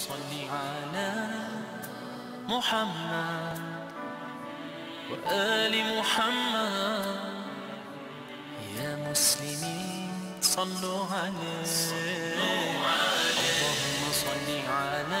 صل على محمد وآل محمد. يا مسلمين صلوا عليه. اللهم صل على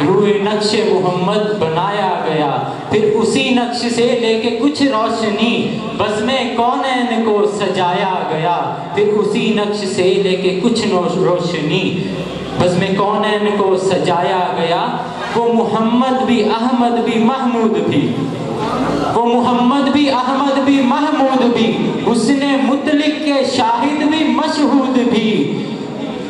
گیا نقش محمد بنایا گیا۔ پھر اسی نقش سے لے کے کچھ روشنی بس میں کونین کو سجایا گیا۔ پھر اسی نقش سے لے کے کچھ روشنی بس میں کونین کو سجایا گیا۔ وہ محمد بھی احمد بھی محمود بھی۔ وہ محمد بھی احمد بھی محمود بھی۔ حسن مطلق کے شاہد بھی مشہود بھی۔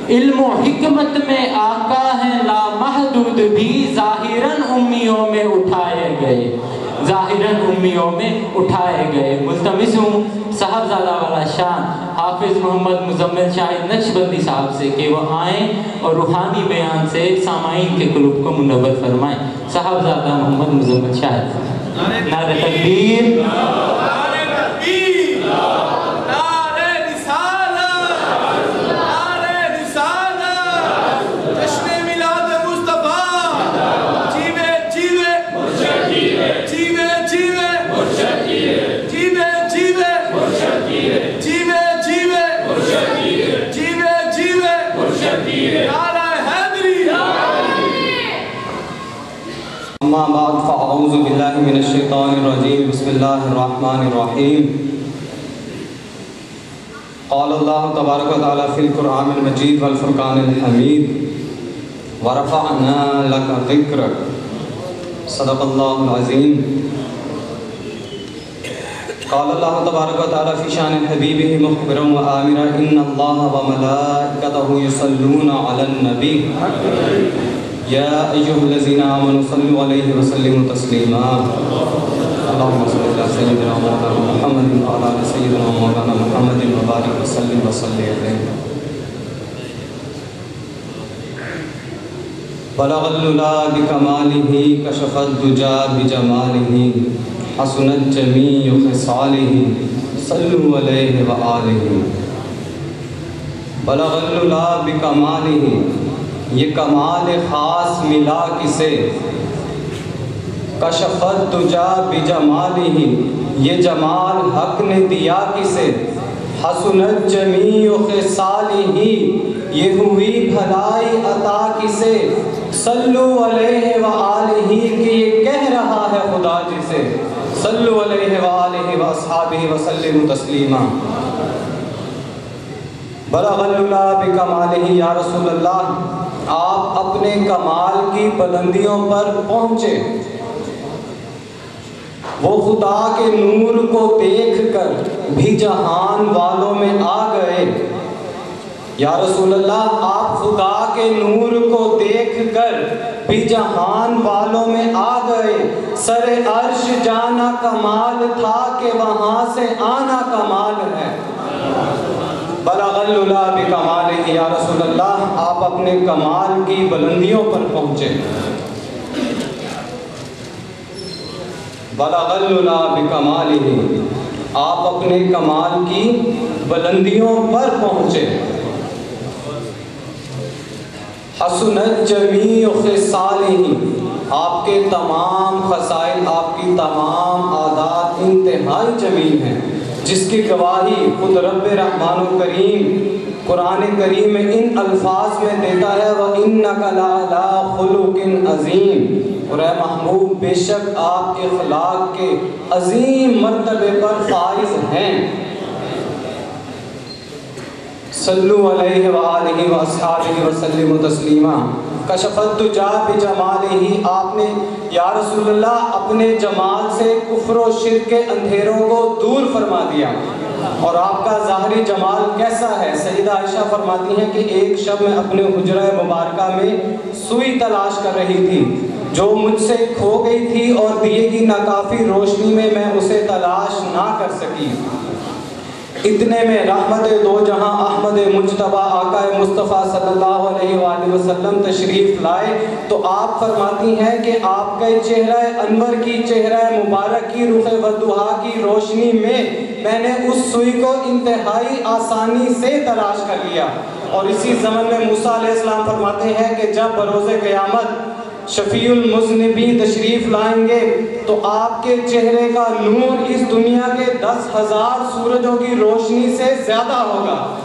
علم و حکمت میں آقا ہے لامحدود بھی ظاہراً امیوں میں اٹھائے گئے۔ ظاہراً امیوں میں اٹھائے گئے۔ ملتمس ہوں، صاحبزادہ والا شان۔ حافظ محمد مزمل شاہد نقش بندی صاحب سے کہ وہ آئیں اور روحانی بیان سے سامعین کے قلوب کو منور فرمائیں۔ صاحبزادہ محمد مزمل شاہد نعرہ تکبیر۔ من الشیطان الرجیم بسم اللہ الرحمن الرحیم قال اللہ تبارک و تعالی فی القرآن المجید والفرقان الحمید ورفعنا لك ذکرک صدق اللہ العظیم قال اللہ تبارک و تعالی فی شان حبیبہ مخبرا و آمرا ان اللہ و ملائکتہ یصلون علی النبی یا ایوہ الذین آمنوا صلوا علیہ وسلموا تسلیما اللہم صلی اللہ سیدنا مولانا محمد وعلا علی سیدنا مولانا محمد وبارک وسلم وصلی علیہ بلغ الللا بکمالہ کشف الدجا بجمالہ حسنت جمیع خصالہ صلوا علیہ وآلہ بلغ الللا بکمالہ یہ کمال خاص ملا کسے؟ کشفت تجا بجمالہ یہ جمال حق نے دیا کسے؟ حسنت جمیع خصالہ یہ ہوئی بھلائی عطا کسے؟ صلو علیہ وآلہ، کہ یہ کہہ رہا ہے خدا جسے؟ صلو علیہ وآلہ وآصحابہ وسلم تسلیما۔ بلغ اللہ بکمالہ یا رسول اللہ آپ اپنے کمال کی بلندیوں پر پہنچے۔ وہ خدا کے نور کو دیکھ کر بھی جہان والوں میں آ گئے۔ یا رسول اللہ، آپ خدا کے نور کو دیکھ کر بھی جہان والوں میں آ گئے۔ سر عرش جانا کمال تھا کہ وہاں سے آنا کمال ہے۔ بلغ اللہ بکمالہ یا رسول اللہ، آپ اپنے کمال کی بلندیوں پر پہنچے۔ بلغ اللہ بکمالہ آپ اپنے کمال کی بلندیوں پر پہنچے۔ حسنت جمیع خصالہ، آپ کے تمام خسائل آپ کی تمام عادات انتہائی جمیل ہیں۔ جس کی گواہی خود رب رحمان و کریم قرآن کریم میں ان الفاظ میں دیتا ہے، وَإِنَّكَ لَعَلَىٰ خُلُقٍ عَظِيمٍ۔ اور اے محبوب، بے شک آپ کے اخلاق کے عظیم مرتبے پر فائز ہیں۔ صلو علیہ وآلہ وآصحابہ وسلم و تسلیمہ۔ کشفت تجا بجمالہ آپ نے، یا رسول اللہ، اپنے جمال سے کفر و شرک کے اندھیروں کو دور فرما دیا۔ اور آپ کا ظاہری جمال کیسا ہے؟ سیدہ عائشہ فرماتی ہیں کہ ایک شب میں اپنے حجرہ مبارکہ میں سوئی تلاش کر رہی تھی۔ جو مجھ سے کھو گئی تھی اور دیے کی ناکافی روشنی میں میں اسے تلاش نہ کر سکی۔ اتنے میں رحمت دو جہاں احمد مجتبہ آقا مصطفیٰ صلی اللہ علیہ وآلہ وسلم تشریف لائے، تو آپ فرماتی ہیں کہ آپ کا چہرہ انور کی چہرہ مبارک کی رخ ودہا کی روشنی میں میں نے اس سوئی کو انتہائی آسانی سے تلاش کر لیا۔ اور اسی زمن میں موسیٰ علیہ السلام فرماتے ہیں کہ جب بروز قیامت شفیع المذنبی تشریف لائیں گے، تو آپ کے چہرے کا نور اس دنیا کے دس ہزار سورجوں کی روشنی سے زیادہ ہوگا۔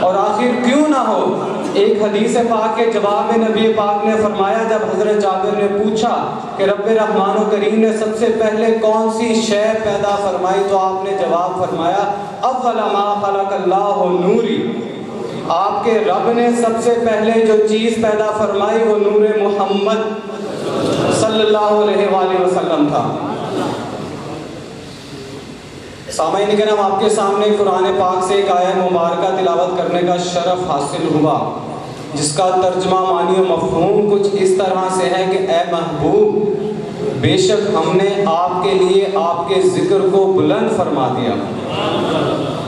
اور آخر کیوں نہ ہو، ایک حدیث پاک کے جواب میں نبی پاک نے فرمایا، جب حضرت جابر نے پوچھا کہ رب رحمان و کریم نے سب سے پہلے کون سی شے پیدا فرمائی، تو آپ نے جواب فرمایا، اول ما خلق اللہ نوری۔ آپ کے رب نے سب سے پہلے جو چیز پیدا فرمائی وہ نور محمد صلی اللہ علیہ وآلہ وسلم تھا۔ سامعین کرام، آپ کے سامنے قرآن پاک سے ایک آیہ مبارکہ تلاوت کرنے کا شرف حاصل ہوا، جس کا ترجمہ معنی و مفہوم کچھ اس طرح سے ہے کہ اے محبوب، بے شک ہم نے آپ کے لیے آپ کے ذکر کو بلند فرما دیا۔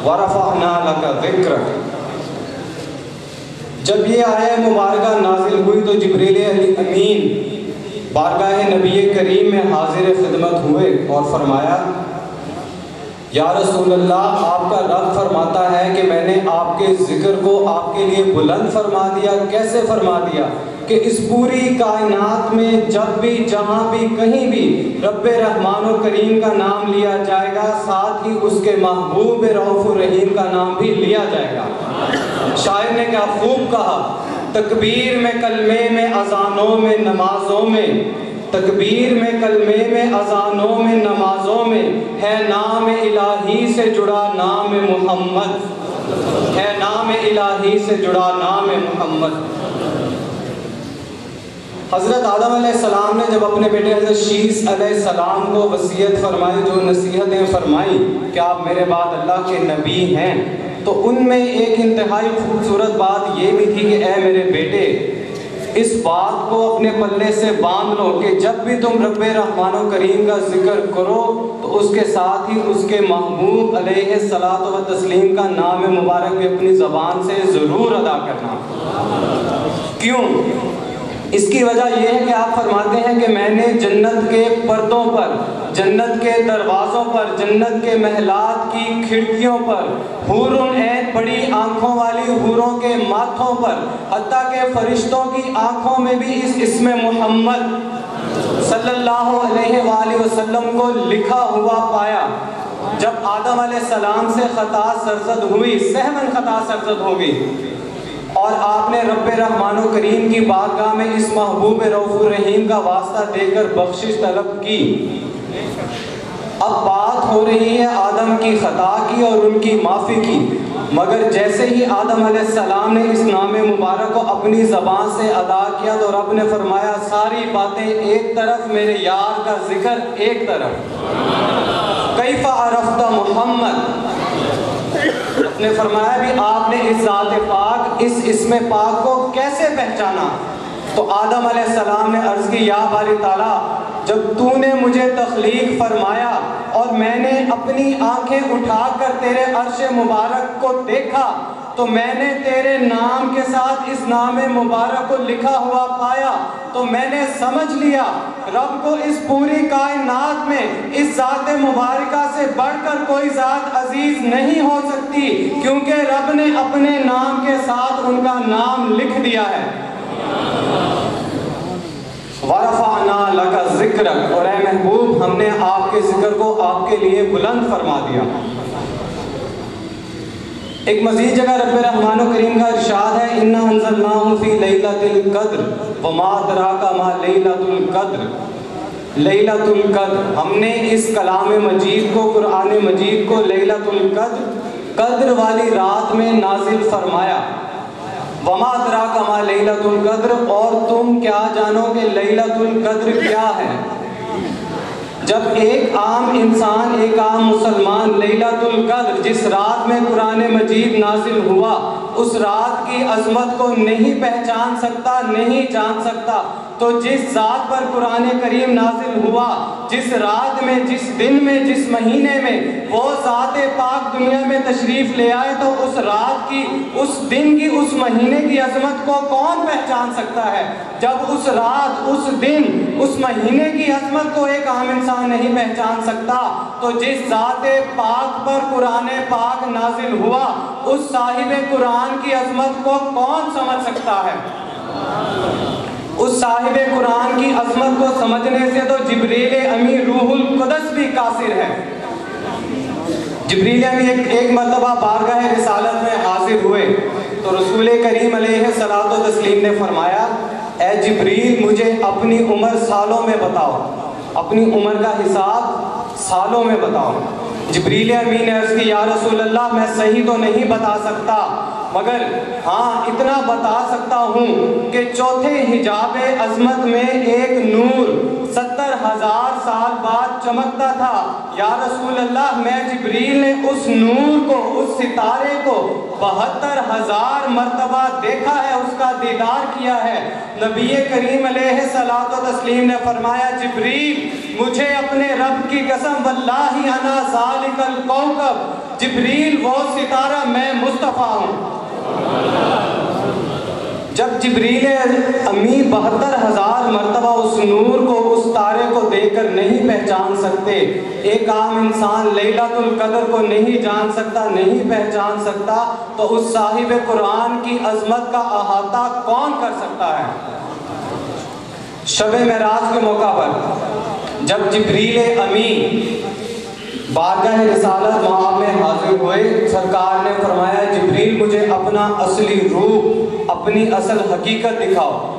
وَرَفَعْنَا لَكَ ذِكْرَكَ جب یہ آیہ مبارکہ نازل ہوئی تو جبریل علی امین بارگاہ نبی کریم میں حاضر خدمت ہوئے اور فرمایا، یا رسول اللہ، آپ کا رب فرماتا ہے کہ میں نے آپ کے ذکر کو آپ کے لیے بلند فرما دیا۔ کیسے فرما دیا؟ کہ اس پوری کائنات میں جب بھی، جہاں بھی، کہیں بھی رب رحمان و کریم کا نام لیا جائے گا، ساتھ ہی اس کے محبوب رعف الرحیم کا نام بھی لیا جائے گا۔ شاعر نے کیا خوب کہا، تکبیر میں کلمے میں اذانوں میں، نمازوں میں، تکبیر میں کلمے میں اذانوں میں، نمازوں میں، ہے نام الہی سے جڑا نام محمد، ہے نام الہی سے جڑا نام محمد۔ حضرت آدم علیہ السلام نے جب اپنے بیٹے حضرت شیس علیہ السلام کو وصیت فرمائی، جو نصیحتیں فرمائی کہ آپ میرے بعد اللہ کے نبی ہیں تو ان میں ایک انتہائی خوبصورت بات یہ بھی تھی کہ اے میرے بیٹے، اس بات کو اپنے پلے سے باندھ لو کہ جب بھی تم رب رحمان و کریم کا ذکر کرو تو اس کے ساتھ ہی اس کے محبوب علیہ السلاۃ و تسلیم کا نام مبارک بھی اپنی زبان سے ضرور ادا کرنا۔ کیوں؟ اس کی وجہ یہ ہے کہ آپ فرماتے ہیں کہ میں نے جنت کے پردوں پر، جنت کے دروازوں پر، جنت کے محلات کی کھڑکیوں پر حورن عین بڑی آنکھوں والی حوروں کے ماتھوں پر، حتیٰ کہ فرشتوں کی آنکھوں میں بھی اس اسم محمد صلی اللہ علیہ وآلہ وسلم کو لکھا ہوا پایا۔ جب آدم علیہ السلام سے خطا سرزد ہوئی، سہمن خطا سرزد ہوگی۔ اور آپ نے رب رحمان و کریم کی بارگاہ میں اس محبوب روف الرحیم کا واسطہ دے کر بخشش طلب کی۔ اب بات ہو رہی ہے آدم کی خطا کی اور ان کی معافی کی۔ مگر جیسے ہی آدم علیہ السلام نے اس نام مبارک کو اپنی زبان سے ادا کیا تو رب نے فرمایا، ساری باتیں ایک طرف میرے یار کا ذکر ایک طرف۔ کیف عرفت محمد؟ نے فرمایا بھی آپ نے اس ذات پاک، اس اسم پاک کو کیسے پہچانا؟ تو آدم علیہ السلام نے عرض کی، یا باری تعالیٰ، جب تو نے مجھے تخلیق فرمایا اور میں نے اپنی آنکھیں اٹھا کر تیرے عرش مبارک کو دیکھا تو میں نے تیرے نام کے ساتھ اس نام مبارک کو لکھا ہوا پایا، تو میں نے سمجھ لیا، رب کو اس پوری کائنات میں، اس ذات مبارکہ سے بڑھ کر کوئی ذات عزیز نہیں ہو سکتی، کیونکہ رب نے اپنے نام کے ساتھ ان کا نام لکھ دیا ہے۔ ورفعنا لگا ذکر اور اے محبوب، ہم نے آپ کے ذکر کو آپ کے لیے بلند فرما دیا۔ ایک مزید جگہ رب رحمان و کریم کا ارشاد ہے، اِنَّا انزلناہم فی لیلت القدر وما دراکا ما لیلت القدر لیلت القدر ہم نے اس کلام مجید کو، قرآن مجید کو لیلت القدر، قدر والی رات میں نازل فرمایا۔ وما دراکا ما لیلت القدر اور تم کیا جانو کہ لیلت القدر کیا ہے؟ جب ایک عام انسان، ایک عام مسلمان لیلت القدر، جس رات میں قرآن مجید نازل ہوا اس رات کی عظمت کو نہیں پہچان سکتا، نہیں جان سکتا۔ تو جس ذات پر قرآن کریم نازل ہوا، جس رات میں، جس دن میں، جس مہینے میں وہ ذات پاک دنیا میں تشریف لے آئے، تو اس رات کی، اس دن کی، اس مہینے کی عظمت کو کون پہچان سکتا ہے؟ جب اس رات، اس دن، اس مہینے کی عظمت کو ایک عام انسان نہیں پہچان سکتا، تو جس ذات پاک پر قرآن پاک نازل ہوا، اس صاحب قرآن قرآن کی عظمت کو کون سمجھ سکتا ہے؟ اس صاحب قرآن کی عظمت کو سمجھنے سے تو جبریل امی روح القدس بھی قاصر ہے۔ جبریل امی ایک, ایک مرتبہ بارگاہ رسالت میں حاضر ہوئے۔ تو رسول کریم علیہ صلاۃ و تسلیم نے فرمایا اے جبریل مجھے اپنی عمر سالوں میں بتاؤ۔ اپنی عمر کا حساب سالوں میں بتاؤ۔ جبریل امین نے عرض کی یا رسول اللہ میں صحیح تو نہیں بتا سکتا۔ مگر ہاں اتنا بتا سکتا ہوں کہ چوتھے حجاب عظمت میں ایک نور ستر ہزار سال بعد چمکتا تھا۔ یا رسول اللہ، میں جبریل نے اس نور کو، اس ستارے کو بہتر ہزار مرتبہ دیکھا ہے، اس کا دیدار کیا ہے۔ نبی کریم علیہ صلاۃ و تسلیم نے فرمایا، جبریل، مجھے اپنے رب کی قسم، واللہ انا ذالک الکوکب۔ جبریل، وہ ستارہ، میں مصطفیٰ ہوں۔ جب جبریل امی بہتر ہزار مرتبہ اس نور کو، اس تارے کو دیکھ کر نہیں پہچان سکتے، ایک عام انسان لیلت القدر کو نہیں جان سکتا، نہیں پہچان سکتا، تو اس صاحب قرآن کی عظمت کا احاطہ کون کر سکتا ہے؟ شب معراج کے موقع پر جب جبریل امی بارگاہ رسالت وہاں میں حاضر ہوئے۔ سرکار نے فرمایا، جبریل، مجھے اپنا اصلی روح، اپنی اصل حقیقت دکھاؤ۔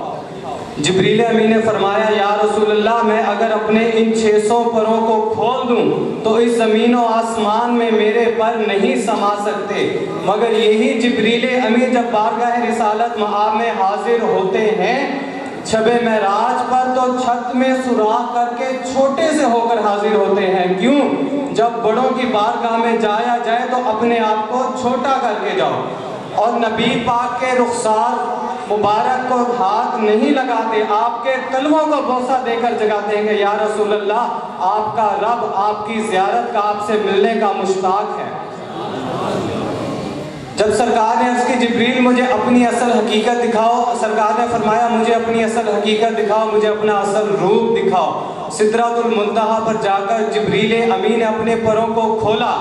جبریل امین نے فرمایا، یا رسول اللہ، میں اگر اپنے ان چھ سو پروں کو کھول دوں، تو اس زمین و آسمان میں میرے پر نہیں سما سکتے۔ مگر یہی جبریل امین جب بارگاہ رسالت معاب میں حاضر ہوتے ہیں شب معراج پر تو چھت میں سوراخ کر کے چھوٹے سے ہو کر حاضر ہوتے ہیں۔ کیوں؟ جب بڑوں کی بارگاہ میں جایا جائے تو اپنے آپ کو چھوٹا کر کے جاؤ۔ اور نبی پاک کے رخسار مبارک کو ہاتھ نہیں لگاتے، آپ کے قلموں کو بوسہ دے کر جگاتے ہیں کہ یا رسول اللہ، آپ کا رب آپ کی زیارت کا آپ سے ملنے کا مشتاق ہے۔ جب سرکار نے اس کی، جبریل، مجھے اپنی اصل حقیقت دکھاؤ۔ سرکار نے فرمایا، مجھے اپنی اصل حقیقت دکھاؤ، مجھے اپنا اصل روپ دکھاؤ۔ صدرات المنتہا پر جا کر جبریل امین نے اپنے پروں کو کھولا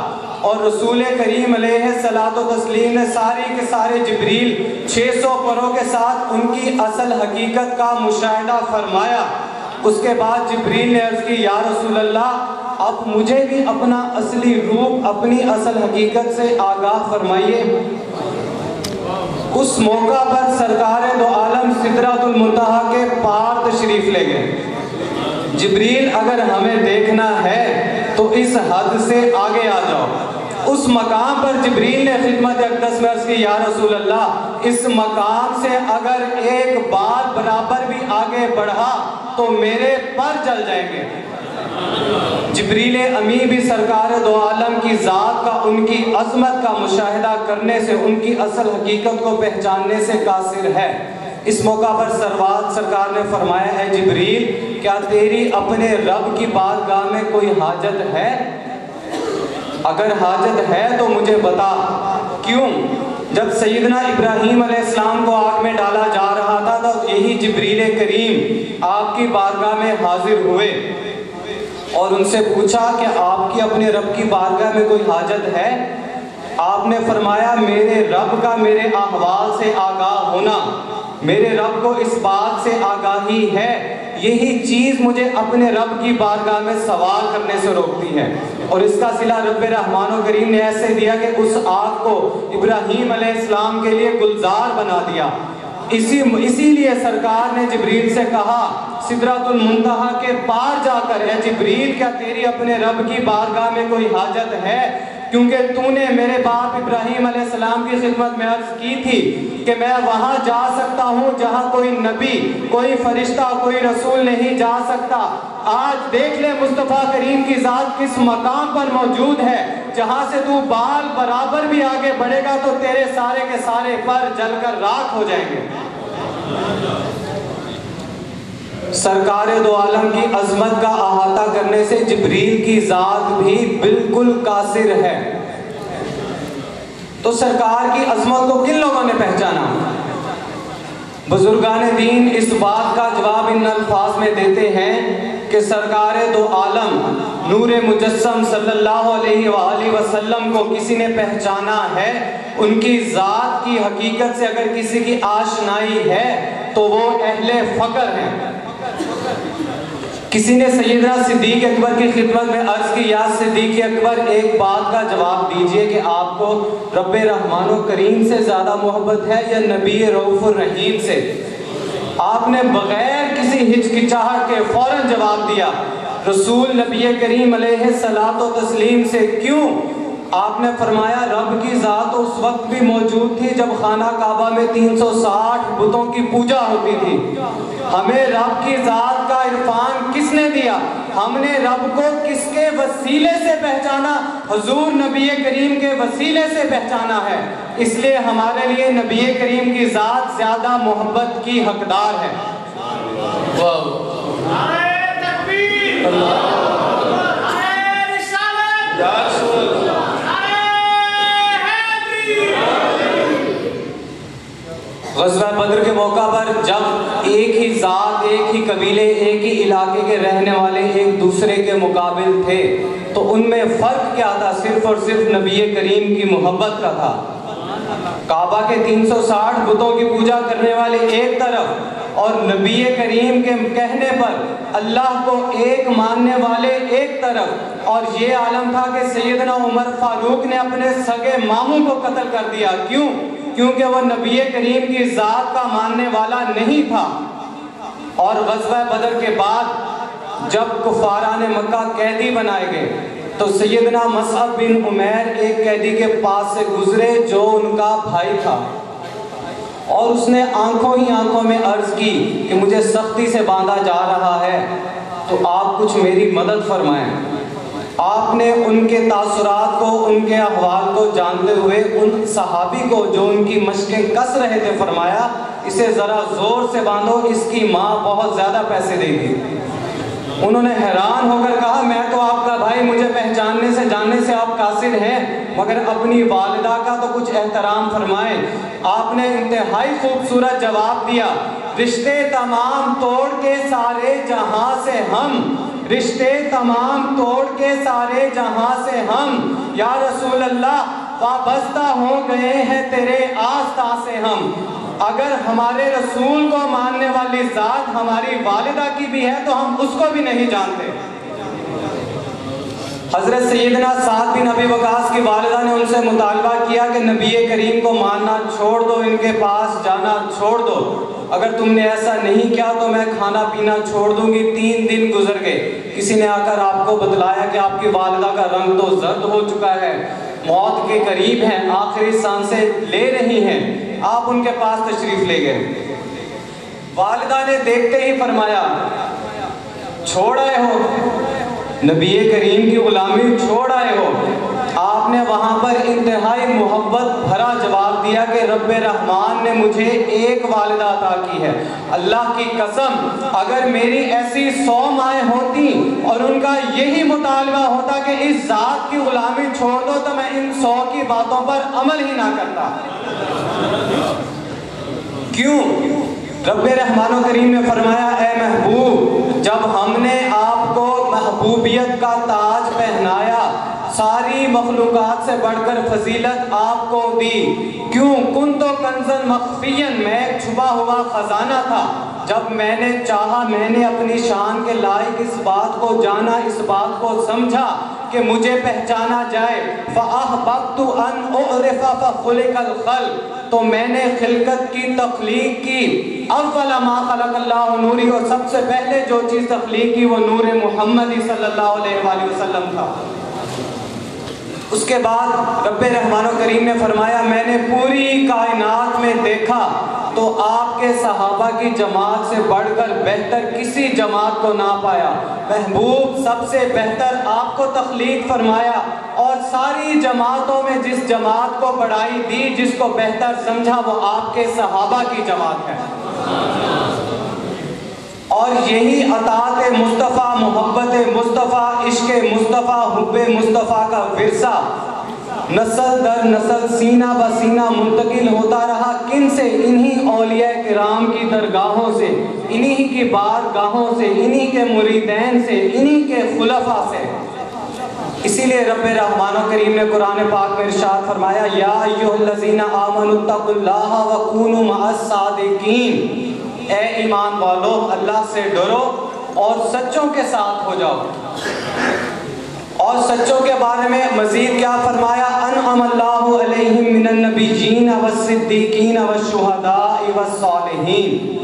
اور رسول کریم علیہ صلاۃ و تسلیم نے سارے کے سارے جبریل چھ سو پروں کے ساتھ ان کی اصل حقیقت کا مشاہدہ فرمایا۔ اس کے بعد جبریل نے عرض کی، یا رسول اللہ، اب مجھے بھی اپنا اصلی روپ اپنی اصل حقیقت سے آگاہ فرمائیے۔ اس موقع پر سرکار دو عالم صدرات المنتہا کے پار تشریف لے گئے۔ جبریل اگر ہمیں دیکھنا ہے تو اس حد سے آگے آ جاؤ۔ اس مقام پر جبریل نے خدمت اقدس میں عرض کی، یا رسول اللہ، اس مقام سے اگر ایک بار برابر بھی آگے بڑھا تو میرے پر جل جائیں گے۔ جبریل امی بھی سرکار دو عالم کی ذات کا، ان کی عظمت کا مشاہدہ کرنے سے، ان کی اصل حقیقت کو پہچاننے سے قاصر ہے۔ اس موقع پر سروات سرکار نے فرمایا ہے، جبریل، کیا تیری اپنے رب کی بارگاہ میں کوئی حاجت ہے؟ اگر حاجت ہے تو مجھے بتا۔ کیوں؟ جب سیدنا ابراہیم علیہ السلام کو آگ میں ڈالا جا رہا تھا تو یہی جبریل کریم آپ کی بارگاہ میں حاضر ہوئے۔ اور ان سے پوچھا کہ آپ کی اپنے رب کی بارگاہ میں کوئی حاجت ہے؟ آپ نے فرمایا، میرے رب کا میرے احوال سے آگاہ ہونا۔ میرے رب کو اس بات سے آگاہی ہے۔ یہی چیز مجھے اپنے رب کی بارگاہ میں سوال کرنے سے روکتی ہے۔ اور اس کا صلح رب رحمان و کریم نے ایسے دیا کہ اس آگ کو ابراہیم علیہ السلام کے لیے گلزار بنا دیا۔ اسی اسی لیے سرکار نے جبریل سے کہا صدرات المنتہا کے پار جا کر، اے جبریل، کیا تیری اپنے رب کی بارگاہ میں کوئی حاجت ہے؟ کیونکہ تو نے میرے باپ ابراہیم علیہ السلام کی خدمت میں عرض کی تھی کہ میں وہاں جا سکتا ہوں جہاں کوئی نبی، کوئی فرشتہ، کوئی رسول نہیں جا سکتا۔ آج دیکھ لے مصطفیٰ کریم کی ذات کس مقام پر موجود ہے۔ جہاں سے تو بال برابر بھی آگے بڑھے گا تو تیرے سارے کے سارے پر جل کر راکھ ہو جائیں گے۔ سرکار دو عالم کی عظمت کا احاطہ کرنے سے جبریل کی ذات بھی بالکل قاصر ہے۔ تو سرکار کی عظمت کو کن لوگوں نے پہچانا؟ بزرگان دین اس بات کا جواب ان الفاظ میں دیتے ہیں کہ سرکار دو عالم نور مجسم صلی اللہ علیہ وآلہ وسلم کو کسی نے پہچانا ہے؟ ان کی ذات کی حقیقت سے اگر کسی کی آشنائی ہے تو وہ اہل فقر ہیں۔ کسی نے سیدنا صدیق اکبر کی خدمت میں عرض کی، یا صدیق اکبر، ایک بات کا جواب دیجیے کہ آپ کو رب رحمان و کریم سے زیادہ محبت ہے یا نبی روف الرحیم سے؟ آپ نے بغیر کسی ہچکچاہٹ کے فوراً جواب دیا، رسول نبی کریم علیہ السلام و تسلیم سے کیوں؟ آپ نے فرمایا، رب کی ذات اس وقت بھی موجود تھی جب خانہ کعبہ میں تین سو ساٹھ بتوں کی پوجا ہوتی تھی۔ ہمیں رب کی ذات کا عرفان کس نے دیا؟ ہم نے رب کو کس کے وسیلے سے پہچانا؟ حضور نبی کریم کے وسیلے سے پہچانا ہے۔ اس لیے ہمارے لیے نبی کریم کی ذات زیادہ محبت کی حقدار ہے۔ غزوہ بدر کے موقع پر جب ایک ہی ذات، ایک ہی قبیلے، ایک ہی علاقے کے رہنے والے ایک دوسرے کے مقابل تھے، تو ان میں فرق کیا تھا؟ صرف اور صرف نبی کریم کی محبت کا تھا۔ کعبہ کے تین سو ساٹھ بتوں کی پوجا کرنے والے ایک طرف اور نبی کریم کے کہنے پر اللہ کو ایک ماننے والے ایک طرف، اور یہ عالم تھا کہ سیدنا عمر فاروق نے اپنے سگے ماموں کو قتل کر دیا۔ کیوں؟ کیونکہ وہ نبی کریم کی ذات کا ماننے والا نہیں تھا۔ اور غزوہ بدر کے بعد جب کفاران مکہ قیدی بنائے گئے، تو سیدنا مصعب بن عمیر ایک قیدی کے پاس سے گزرے جو ان کا بھائی تھا۔ اور اس نے آنکھوں ہی آنکھوں میں عرض کی کہ مجھے سختی سے باندھا جا رہا ہے، تو آپ کچھ میری مدد فرمائیں۔ آپ نے ان کے تاثرات کو، ان کے احوال کو جانتے ہوئے ان صحابی کو جو ان کی مشقیں کس رہے تھے فرمایا، اسے ذرا زور سے باندھو، اس کی ماں بہت زیادہ پیسے دے گی۔ انہوں نے حیران ہو کر کہا، میں تو آپ کا بھائی، مجھے پہچاننے سے، جاننے سے آپ قاصر ہیں، مگر اپنی والدہ کا تو کچھ احترام فرمائیں۔ آپ نے انتہائی خوبصورت جواب دیا، رشتے تمام توڑ کے سارے جہاں سے ہم رشتے تمام توڑ کے سارے جہاں سے ہم، یا رسول اللہ، وابستہ ہو گئے ہیں تیرے آستہ سے ہم۔ اگر ہمارے رسول کو ماننے والی ذات ہماری والدہ کی بھی ہے، تو ہم اس کو بھی نہیں جانتے۔ حضرت سیدنا سعد بن نبی وقاص کی والدہ نے ان سے مطالبہ کیا کہ نبی کریم کو ماننا چھوڑ دو، ان کے پاس جانا چھوڑ دو۔ اگر تم نے ایسا نہیں کیا تو میں کھانا پینا چھوڑ دوں گی، تین دن گزر گئے۔ کسی نے آ کر آپ کو بتلایا کہ آپ کی والدہ کا رنگ تو زرد ہو چکا ہے۔ موت کے قریب ہیں، آخری سانسیں لے رہی ہیں۔ آپ ان کے پاس تشریف لے گئے۔ والدہ نے دیکھتے ہی فرمایا، چھوڑ آئے ہو۔ نبی کریم کی غلامی چھوڑ آئے ہو۔ آپ نے وہاں پر انتہائی محبت بھرا جواب دیا کہ رب رحمان نے مجھے ایک والدہ عطا کی ہے۔ اللہ کی قسم، اگر میری ایسی سو مائیں ہوتی اور ان کا یہی مطالبہ ہوتا کہ اس ذات کی غلامی چھوڑ دو، تو میں ان سو کی باتوں پر عمل ہی نہ کرتا۔ کیوں؟ رب رحمان و کریم نے فرمایا، اے محبوب، جب ہم نے آپ کو محبوبیت کا تاج پہنایا ساری مخلوقات سے بڑھ کر فضیلت آپ کو دی۔ کیوں؟ کن تو کنزن مخفین، میں چھپا ہوا خزانہ تھا۔ جب میں نے چاہا، میں نے اپنی شان کے لائق اس بات کو جانا، اس بات کو سمجھا کہ مجھے پہچانا جائے۔ فَأَحْبَبْتُ أَنْ أُعْرِفَ فَخُلِقَ الْخَلْقِ۔ تو میں نے خلقت کی تخلیق کی۔ اول ما خلق اللہ نوری اور سب سے پہلے جو چیز تخلیق کی وہ نور محمد صلی اللہ علیہ وآلہ وسلم تھا۔ اس کے بعد رب رحمان و کریم نے فرمایا، میں نے پوری کائنات میں دیکھا تو آپ کے صحابہ کی جماعت سے بڑھ کر بہتر کسی جماعت کو نہ پایا۔ محبوب سب سے بہتر آپ کو تخلیق فرمایا اور ساری جماعتوں میں جس جماعت کو بڑھائی دی، جس کو بہتر سمجھا، وہ آپ کے صحابہ کی جماعت ہے۔ اور یہی اطاعت مصطفیٰ، محبت مصطفیٰ، عشق مصطفیٰ، حب مصطفیٰ کا ورثہ۔ نسل در نسل سینہ بہ سینہ منتقل ہوتا رہا۔ کن سے؟ انہی اولیاء کرام کی درگاہوں سے، انہی کی بارگاہوں سے، انہی کے مریدین سے، انہی کے خلفاء سے۔ اسی لیے رب رحمان و کریم نے قرآن پاک میں ارشاد فرمایا، یا ایوہ الذین آمنوا اتقوا اللہ وکونوا مع الصادقین۔ اے ایمان والو، اللہ سے ڈرو اور سچوں کے ساتھ ہو جاؤ۔ اور سچوں کے بارے میں مزید کیا فرمایا؟ انعم اللہ علیہم من النبیین والصدیقین والشہداء والصالحین۔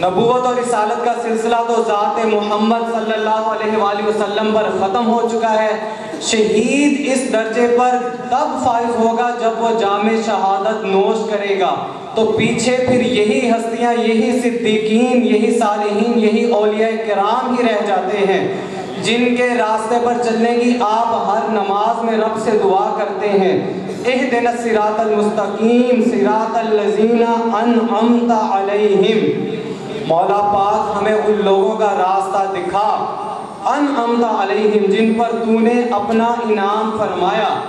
نبوت اور رسالت کا سلسلہ تو ذات محمد صلی اللہ علیہ وآلہ وسلم پر ختم ہو چکا ہے۔ شہید اس درجے پر تب فائز ہوگا جب وہ جامع شہادت نوش کرے گا۔ تو پیچھے پھر یہی ہستیاں، یہی صدیقین، یہی صالحین، یہی اولیاء کرام ہی رہ جاتے ہیں، جن کے راستے پر چلنے کی آپ ہر نماز میں رب سے دعا کرتے ہیں۔ اہدنا الصراط المستقیم، صراط الذین انعمت علیہم۔ مولا پاک ہمیں ان لوگوں کا راستہ دکھا۔ انعمت علیہم، جن پر تو نے اپنا انعام فرمایا۔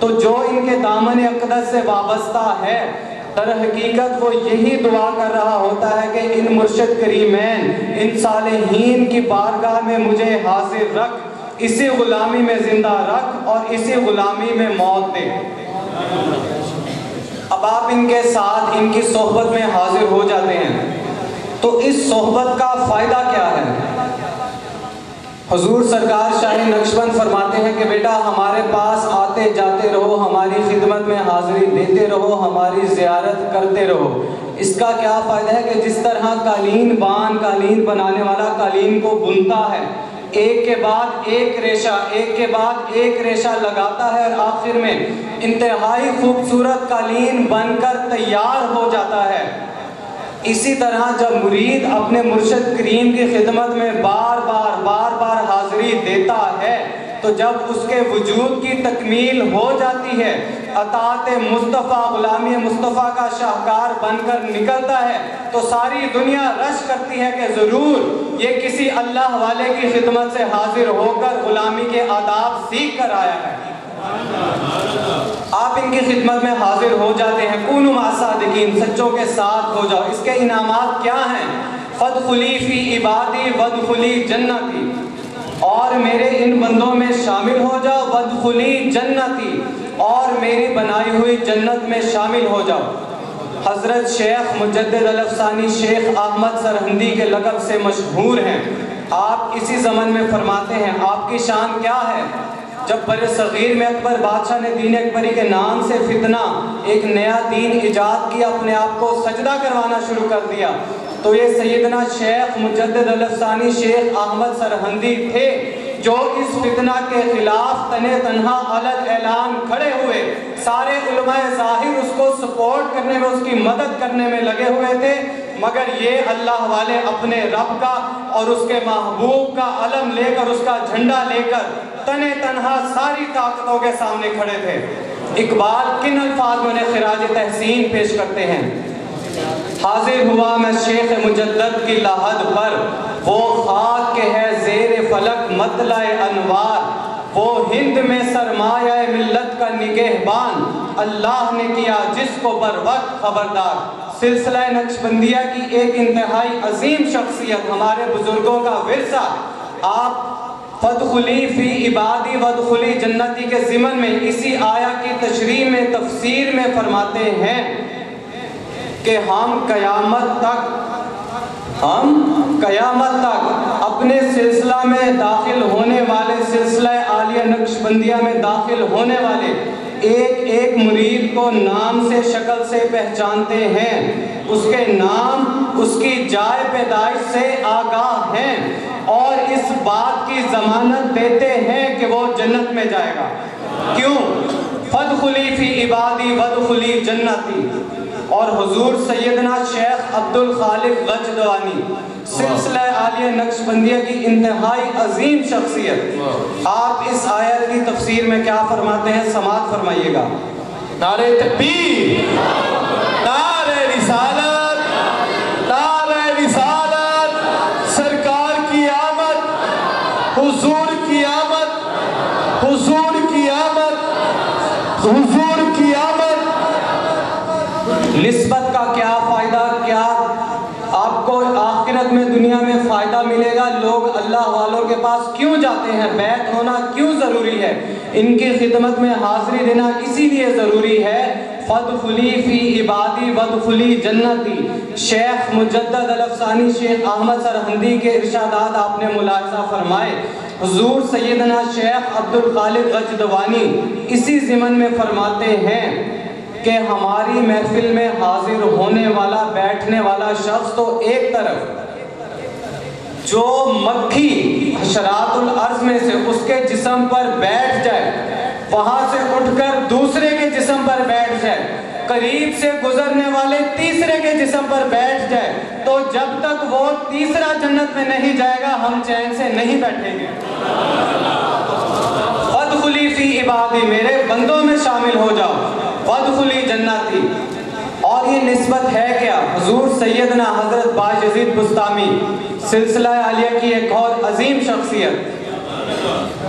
تو جو ان کے دامن اقدس سے وابستہ ہے، در حقیقت وہ یہی دعا کر رہا ہوتا ہے کہ ان مرشد کریمین، ان صالحین کی بارگاہ میں مجھے حاضر رکھ، اسی غلامی میں زندہ رکھ اور اسی غلامی میں موت دے۔ اب آپ ان کے ساتھ ان کی صحبت میں حاضر ہو جاتے ہیں۔ تو اس صحبت کا فائدہ کیا ہے؟ حضور سرکار شاہ نقشبند فرماتے ہیں کہ بیٹا، ہمارے پاس آتے جاتے رہو، ہماری خدمت میں حاضری دیتے رہو، ہماری زیارت کرتے رہو۔ اس کا کیا فائدہ ہے کہ جس طرح قالین بان، قالین بنانے والا قالین کو بنتا ہے، ایک کے بعد ایک ریشہ، ایک کے بعد ایک ریشہ لگاتا ہے اور آخر میں انتہائی خوبصورت قالین بن کر تیار ہو جاتا ہے۔ اسی طرح جب مرید اپنے مرشد کریم کی خدمت میں بار بار بار بار حاضری دیتا ہے، تو جب اس کے وجود کی تکمیل ہو جاتی ہے، اطاعت مصطفیٰ، غلامی مصطفیٰ کا شاہکار بن کر نکلتا ہے، تو ساری دنیا رش کرتی ہے کہ ضرور یہ کسی اللہ والے کی خدمت سے حاضر ہو کر غلامی کے آداب سیکھ کر آیا ہے۔ آپ ان کی خدمت میں حاضر ہو جاتے ہیں۔ کون صادقین، سچوں کے ساتھ ہو جاؤ۔ اس کے انعامات کیا ہیں؟ فد خلی فی عبادی ود خلی جنتی۔ اور میرے ان بندوں میں شامل ہو جاؤ۔ ود خلی جنتی۔ اور میری بنائی ہوئی جنت میں شامل ہو جاؤ۔ حضرت شیخ مجدد الفسانی شیخ احمد سرہندی کے لقب سے مشہور ہیں۔ آپ اسی زمن میں فرماتے ہیں، آپ کی شان کیا ہے؟ جب بر صغیر میں اکبر بادشاہ نے دین اکبری کے نام سے فتنہ، ایک نیا دین ایجاد کیا، اپنے آپ کو سجدہ کروانا شروع کر دیا۔ تو یہ سیدنا شیخ مجدد الفسانی شیخ احمد سرہندی تھے جو اس فتنہ کے خلاف تنے تنہا علت اعلان کھڑے ہوئے۔ سارے علماء ظاہر اس کو سپورٹ کرنے میں، اس کی مدد کرنے میں لگے ہوئے تھے۔ مگر یہ اللہ والے اپنے رب کا اور اس کے محبوب کا علم لے کر، اس کا جھنڈا لے کر تنے تنہا ساری طاقتوں کے سامنے کھڑے تھے۔ اقبال کن الفاظ میں انہیں خراج تحسین پیش کرتے ہیں؟ حاضر ہوا میں شیخ مجدد کی لحد پر۔ وہ خاک کے ہے زیر فلک مطلع انوار۔ وہ ہند میں سرمایہ ملت کا نگہبان۔ اللہ نے کیا جس کو بر وقت خبردار۔ سلسلہ نقشبندیہ کی ایک انتہائی عظیم شخصیت ہمارے بزرگوں کا ورثہ، آپ فدخلی فی عبادی ودخلی جنتی کے ضمن میں اسی آیا کی تشریح میں، تفسیر میں فرماتے ہیں کہ ہم قیامت تک، ہم قیامت تک اپنے سلسلہ میں داخل ہونے والے، سلسلہ عالیہ نقش بندیہ میں داخل ہونے والے ایک ایک مرید کو نام سے، شکل سے پہچانتے ہیں۔ اس کے نام، اس کی جائے پیدائش سے آگاہ ہیں۔ اور اس بات کی ضمانت دیتے ہیں کہ وہ جنت میں جائے گا۔ کیوں؟ فدخلی فی عبادی ودخلی جنتی۔ اور حضور سیدنا شیخ عبد الخالق غجدوانی۔ سلسلہ عالیہ نقش بندیہ کی انتہائی عظیم شخصیت۔ آپ اس آیت کی تفسیر میں کیا فرماتے ہیں؟ سماعت فرمائیے گا۔ نعرہ تکبیر۔ نعرہ رسالت۔ نعرہ رسالت۔ سرکار کی آمد۔ حضور کی آمد۔ حضور کی آمد۔ حضور کی آمد۔ نسبت آخرت میں دنیا میں فائدہ ملے گا۔ لوگ اللہ والوں کے پاس کیوں جاتے ہیں؟ بیت ہونا کیوں ضروری ہے؟ ان کی خدمت میں حاضری دینا اسی لیے ضروری ہے۔ فدخلی فی عبادی ودخلی جنتی۔ شیخ مجدد الفسانی شیخ احمد سرہندی کے ارشادات آپ نے ملاحظہ فرمائے۔ حضور سیدنا شیخ عبد الخالق غجدوانی اسی ضمن میں فرماتے ہیں کہ ہماری محفل میں حاضر ہونے والا، بیٹھنے والا شخص تو ایک طرف۔ جو مکھی حشرات الارض میں سے اس کے جسم پر بیٹھ جائے، وہاں سے اٹھ کر دوسرے کے جسم پر بیٹھ جائے، قریب سے گزرنے والے تیسرے کے جسم پر بیٹھ جائے، تو جب تک وہ تیسرا جنت میں نہیں جائے گا، ہم چین سے نہیں بیٹھیں گے۔ فدخلی فی عبادی، میرے بندوں میں شامل ہو جاؤ۔ فدخلی جنتی۔ اور یہ نسبت ہے کیا؟ حضور سیدنا حضرت باش بستامی۔ سلسلہ عالیہ کی ایک اور عظیم شخصیت۔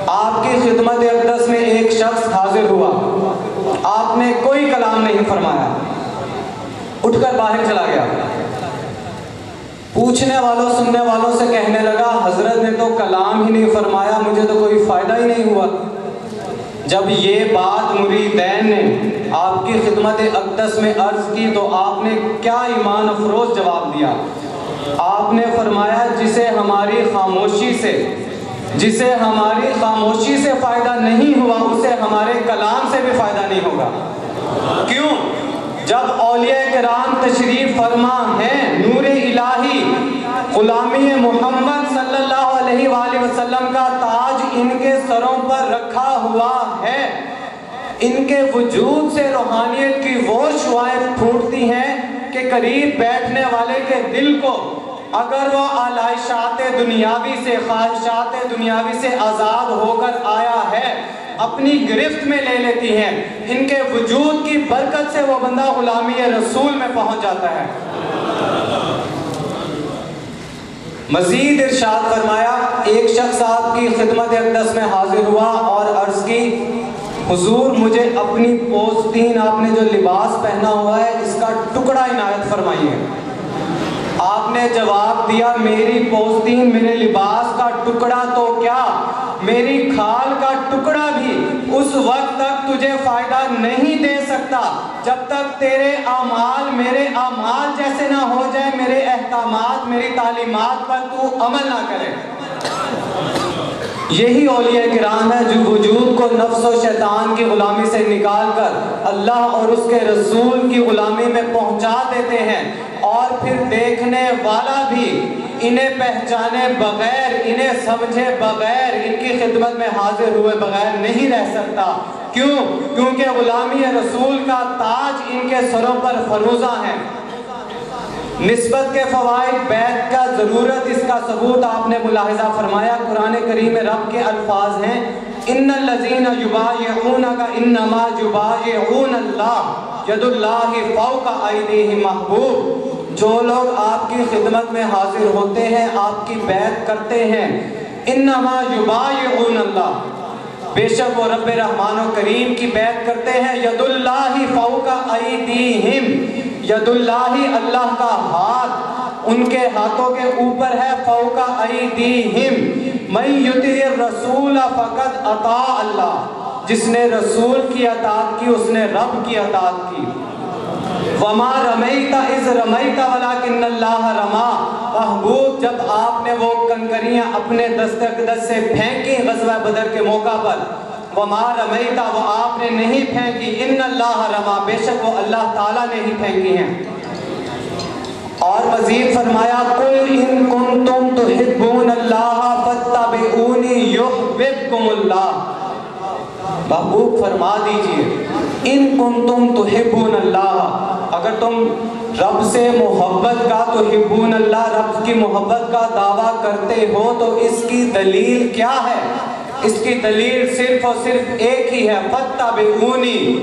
آپ کی خدمت اقدس میں ایک شخص حاضر ہوا۔ آپ نے کوئی کلام نہیں فرمایا۔ اٹھ کر باہر چلا گیا۔ پوچھنے والوں، سننے والوں سے کہنے لگا، حضرت نے تو کلام ہی نہیں فرمایا، مجھے تو کوئی فائدہ ہی نہیں ہوا۔ جب یہ بات مریدین نے آپ کی خدمت اقدس میں عرض کی تو آپ نے کیا ایمان افروز جواب دیا؟ آپ نے فرمایا جسے ہماری خاموشی سے، جسے ہماری خاموشی سے فائدہ نہیں ہوا، اسے ہمارے کلام سے بھی فائدہ نہیں ہوگا۔ کیوں؟ جب اولیاء کرام تشریف فرما ہیں، نور الہی، غلامی محمد صلی اللہ علیہ وآلہ وسلم کا تاج ان کے سروں پر رکھا ہوا ہے۔ ان کے وجود سے روحانیت کی وہ شعائیں پھوٹتی ہیں کہ قریب بیٹھنے والے کے دل کو اگر وہ آلائشات دنیاوی سے، خواہشات دنیاوی سے آزاد ہو کر آیا ہے، اپنی گرفت میں لے لیتی ہیں، ان کے وجود کی برکت سے وہ بندہ غلامی رسول میں پہنچ جاتا ہے۔ مزید ارشاد فرمایا، ایک شخص آپ کی خدمت اقدس میں حاضر ہوا اور عرض کی حضور مجھے اپنی پوستین آپ نے جو لباس پہنا ہوا ہے، اس کا ٹکڑا عنایت فرمائیے۔ آپ نے جواب دیا، میری پوستین میرے لباس کا ٹکڑا تو کیا؟ میری کھال کا ٹکڑا بھی۔ اس وقت تک تجھے فائدہ نہیں دے سکتا۔ جب تک تیرے اعمال میرے اعمال جیسے نہ ہو جائے، میرے احکامات، میری تعلیمات پر تو عمل نہ کرے۔ یہی اولیاء کرام ہے جو وجود کو نفس و شیطان کی غلامی سے نکال کر اللہ اور اس کے رسول کی غلامی میں پہنچا دیتے ہیں اور پھر دیکھنے والا بھی انہیں پہچانے بغیر، انہیں سمجھے بغیر، ان کی خدمت میں حاضر ہوئے بغیر نہیں رہ سکتا۔ کیوں؟ کیونکہ غلامی رسول کا تاج ان کے سروں پر فروزہ ہے۔ نسبت کے فوائد، بیت کا ضرورت، اس کا ثبوت آپ نے ملاحظہ فرمایا، قرآن کریم میں رب کے الفاظ ہیں۔ ان الذین یبایعونک انما یبایعون اللہ، ید اللہ فوق ایدیہ محبوب۔ جو لوگ آپ کی خدمت میں حاضر ہوتے ہیں، آپ کی بیعت کرتے ہیں۔ انما یبایعون اللہ بے شک وہ رب رحمان و کریم کی بیعت کرتے ہیں۔ ید اللہ فوق ایدیہم۔ ید اللہ اللہ کا ہاتھ ان کے ہاتھوں کے اوپر ہے۔ فوق ایدیہم۔ من یطیع الرسول فقط اطاع اللہ۔ جس نے رسول کی اطاعت کی، اس نے رب کی اطاعت کی۔ وما رمیت از رمیت ولیکن اللہ رما محبوب جب آپ نے وہ کنکریاں اپنے دستقدس سے پھینکی غزوہ بدر کے موقع پر، وما رمیت وہ آپ نے نہیں پھینکی ان اللہ رما، بے شک وہ اللہ تعالیٰ نے ہی پھینکی ہیں۔ اور مزید فرمایا، قل ان کنتم تحبون اللہ فاتبعونی یحببکم اللہ محبوب فرما دیجیے ان کنتم تحبون اللہ اگر تم رب سے محبت کا تو حبون اللہ، رب کی محبت کا دعویٰ کرتے ہو تو اس کی دلیل کیا ہے؟ اس کی دلیل صرف اور صرف ایک ہی ہے فتبعونی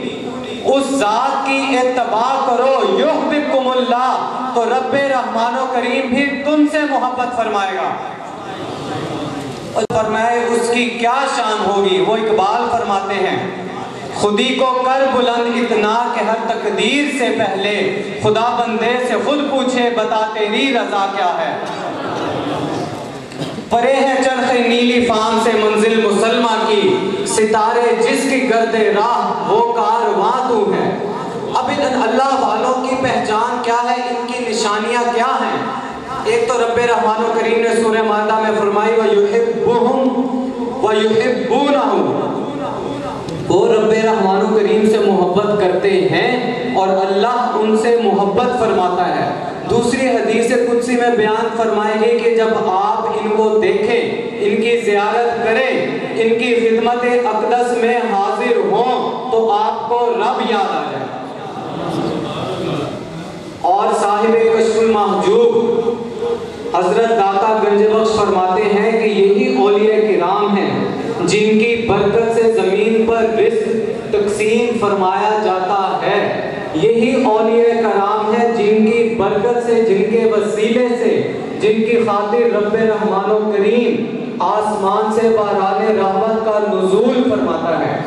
اس ذات کی اتباع کرو، یحببکم اللہ۔ تو رب رحمان و کریم بھی تم سے محبت فرمائے گا۔ اور فرمائے، اس کی کیا شان ہوگی؟ وہ اقبال فرماتے ہیں۔ خودی کو کر بلند اتنا کہ ہر تقدیر سے پہلے خدا بندے سے خود پوچھے، بتا تیری رضا کیا ہے؟ پرے ہے چرخ نیلی فام سے منزل مسلمہ کی۔ ستارے جس کی گرد راہ، وہ کارواں تو ہے۔ اب ان اللہ والوں کی پہچان کیا ہے؟ ان کی نشانیاں کیا ہیں؟ ایک تو رب رحمان و کریم نے سورہ مادہ میں فرمائی وَيُحِبُّهُمْ وَيُحِبُّونَهُمْ وہ رب رحمان و کریم سے محبت کرتے ہیں اور اللہ ان سے محبت فرماتا ہے۔ دوسری حدیث قدسی میں بیان فرمائے گی کہ جب آپ ان کو دیکھیں، ان کی زیارت کریں، ان کی خدمت اقدس میں حاضر ہوں، تو آپ کو رب یاد آ جائے۔ اور صاحب کشف المحجوب، حضرت داتا گنج بخش فرماتے ہیں کہ یہی اولیاء کرام ہیں۔ جن کی برکت سے زمین پر رزق تقسیم فرمایا جاتا ہے۔ یہی اولیاء کرام ہیں جن کی برکت سے، جن کے وسیلے سے، جن کی خاطر رب رحمان و کریم آسمان سے باران رحمت کا نزول فرماتا ہے۔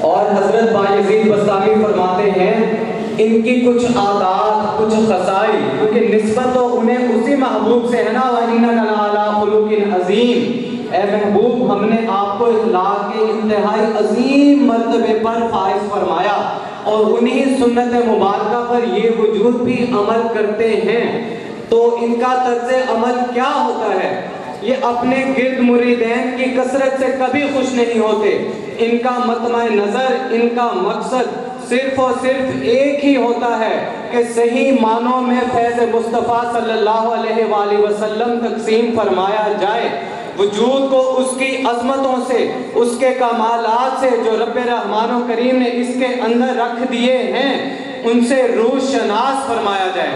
اور حضرت بایزید بستامی فرماتے ہیں، ان کی کچھ عادات کچھ خسائی کیونکہ نسبت تو انہیں اسی محبوب سے ہے نا وَإِنَّكَ لَعَلَىٰ خُلُقٍ عَظِيمٍ۔ اے محبوب ہم نے آپ کو اخلاق کے انتہائی عظیم مرتبے پر فائز فرمایا اور انہی سنت مبارکہ پر یہ وجود بھی عمل کرتے ہیں۔ تو ان کا طرز عمل کیا ہوتا ہے؟ یہ اپنے گرد مریدین کی کثرت سے کبھی خوش نہیں ہوتے۔ ان کا مطمع نظر، ان کا مقصد صرف اور صرف ایک ہی ہوتا ہے کہ صحیح معنوں میں فیض مصطفیٰ صلی اللہ علیہ وآلہ وسلم تقسیم فرمایا جائے۔ وجود کو اس کی عظمتوں سے، اس کے کمالات سے جو رب رحمان و کریم نے اس کے اندر رکھ دیے ہیں، ان سے روح شناس فرمایا جائے۔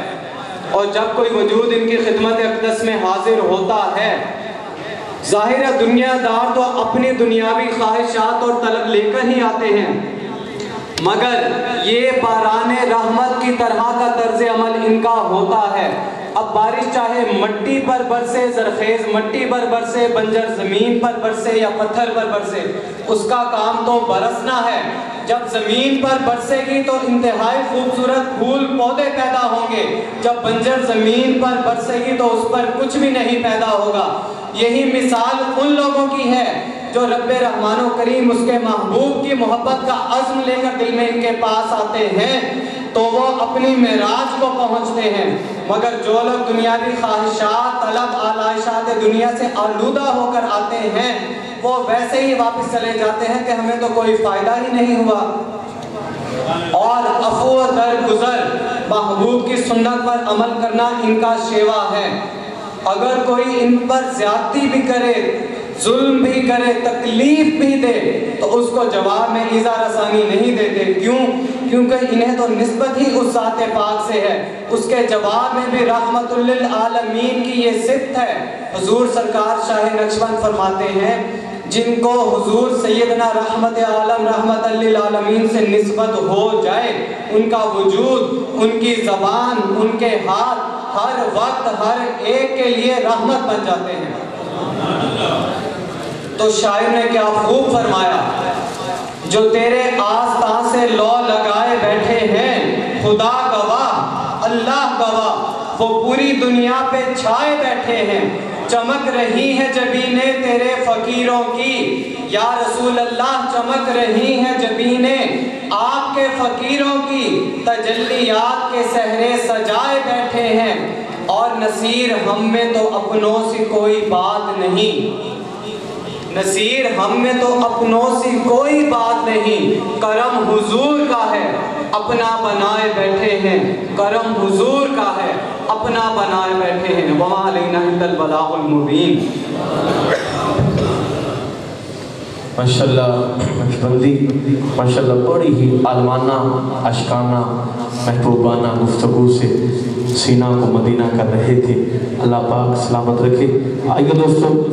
اور جب کوئی وجود ان کی خدمت اقدس میں حاضر ہوتا ہے، ظاہر دنیا دار تو اپنی دنیاوی خواہشات اور طلب لے کر ہی آتے ہیں۔ مگر یہ باران رحمت کی طرح کا طرز عمل ان کا ہوتا ہے۔ اب بارش چاہے مٹی پر برسے، زرخیز مٹی پر برسے، بنجر زمین پر برسے یا پتھر پر برسے، اس کا کام تو برسنا ہے۔ جب زمین پر برسے گی تو انتہائی خوبصورت پھول پودے پیدا ہوں گے۔ جب بنجر زمین پر برسے گی تو اس پر کچھ بھی نہیں پیدا ہوگا۔ یہی مثال ان لوگوں کی ہے جو رب رحمان و کریم اس کے محبوب کی محبت کا عزم لے کر دل میں ان کے پاس آتے ہیں۔ تو وہ اپنی معراج کو پہنچتے ہیں۔ مگر جو لوگ دنیاوی خواہشات، طلب آلائشات دنیا سے آلودہ ہو کر آتے ہیں، وہ ویسے ہی واپس چلے جاتے ہیں کہ ہمیں تو کوئی فائدہ ہی نہیں ہوا۔ اور افو در گزر محبوب کی سنت پر عمل کرنا ان کا شیوا ہے۔ اگر کوئی ان پر زیادتی بھی کرے ظلم بھی کرے، تکلیف بھی دے، تو اس کو جواب میں ایزا رسانی نہیں دیتے۔ کیوں؟ کیونکہ انہیں تو نسبت ہی اس ذات پاک سے ہے۔ اس کے جواب میں بھی رحمت للعالمین کی یہ صفت ہے۔ حضور سرکار شاہ نقشبند فرماتے ہیں، جن کو حضور سیدنا رحمت عالم، رحمت للعالمین سے نسبت ہو جائے، ان کا وجود، ان کی زبان، ان کے ہاتھ، ہر وقت، ہر ایک کے لیے رحمت بن جاتے ہیں۔ تو شاعر نے کیا خوب فرمایا، جو تیرے آستان سے لو لگائے بیٹھے ہیں، خدا گواہ، اللہ گواہ، وہ پوری دنیا پہ چھائے بیٹھے ہیں، چمک رہی ہے جبینیں تیرے فقیروں کی۔ یا رسول اللہ، چمک رہی ہیں جبینیں آپ کے فقیروں کی۔ تجلیات کے سہرے سجائے بیٹھے ہیں، اور نصیر ہم میں تو اپنوں سے کوئی بات نہیں۔ نصیر، ہم میں تو اپنوں سے کوئی بات نہیں، کرم حضور کا ہے، اپنا بنائے بیٹھے ہیں، کرم حضور کا ہے، اپنا بنائے بیٹھے ہیں۔ وَمَا عَلَيْنَا اِلَّا الْبَلَاغُ الْمُبِينَ ماشاءاللہ نقشبندی ماشاءاللہ، بڑی ہی عالمانہ اشکانہ، محبوبانہ گفتگو سے سینہ کو مدینہ کر رہے تھے۔ اللہ پاک سلامت رکھے۔ آئیے دوستو۔